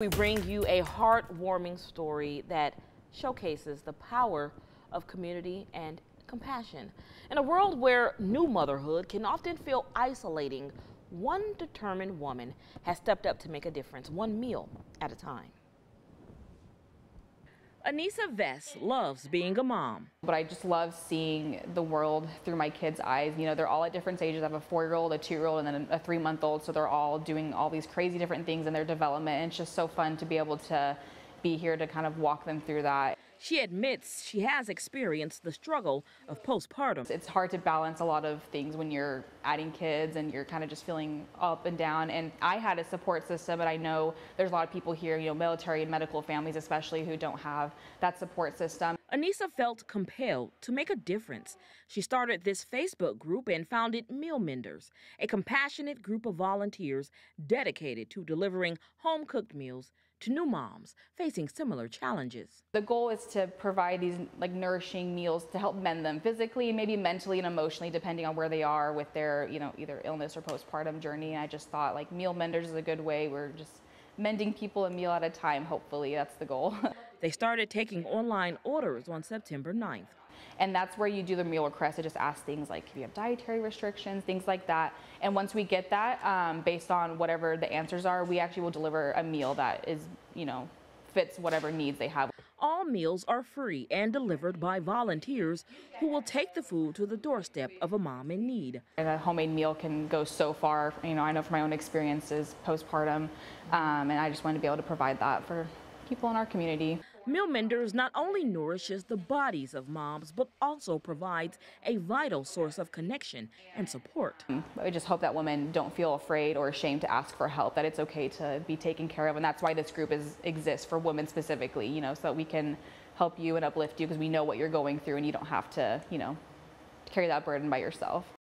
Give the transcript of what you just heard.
We bring you a heartwarming story that showcases the power of community and compassion. In a world where new motherhood can often feel isolating, one determined woman has stepped up to make a difference, one meal at a time. Anissa Vess loves being a mom. But I just love seeing the world through my kids' eyes. You know, they're all at different stages. I have a four-year-old, a two-year-old, and then a three-month-old. So they're all doing all these crazy different things in their development. And it's just so fun to be able to be here to kind of walk them through that. She admits she has experienced the struggle of postpartum. It's hard to balance a lot of things when you're adding kids and you're kind of just feeling up and down. And I had a support system, and I know there's a lot of people here, you know, military and medical families especially, who don't have that support system. Anissa felt compelled to make a difference. She started this Facebook group and founded Meal Menders, a compassionate group of volunteers dedicated to delivering home cooked meals to new moms facing similar challenges. The goal is to provide these like nourishing meals to help mend them physically and maybe mentally and emotionally depending on where they are with their, you know, either illness or postpartum journey. And I just thought like meal menders is a good way. We're just mending people a meal at a time, hopefully. That's the goal. they started taking online orders on September 9th. And that's where you do the meal request. It just asks things like if you have dietary restrictions, things like that. And once we get that, um, based on whatever the answers are, we actually will deliver a meal that is, you know, fits whatever needs they have. All meals are free and delivered by volunteers who will take the food to the doorstep of a mom in need. And a homemade meal can go so far. You know, I know from my own experiences postpartum, um, and I just wanted to be able to provide that for people in our community. Meal Menders not only nourishes the bodies of moms, but also provides a vital source of connection and support. I just hope that women don't feel afraid or ashamed to ask for help, that it's okay to be taken care of. And that's why this group is, exists for women specifically, you know, so that we can help you and uplift you because we know what you're going through and you don't have to, you know, carry that burden by yourself.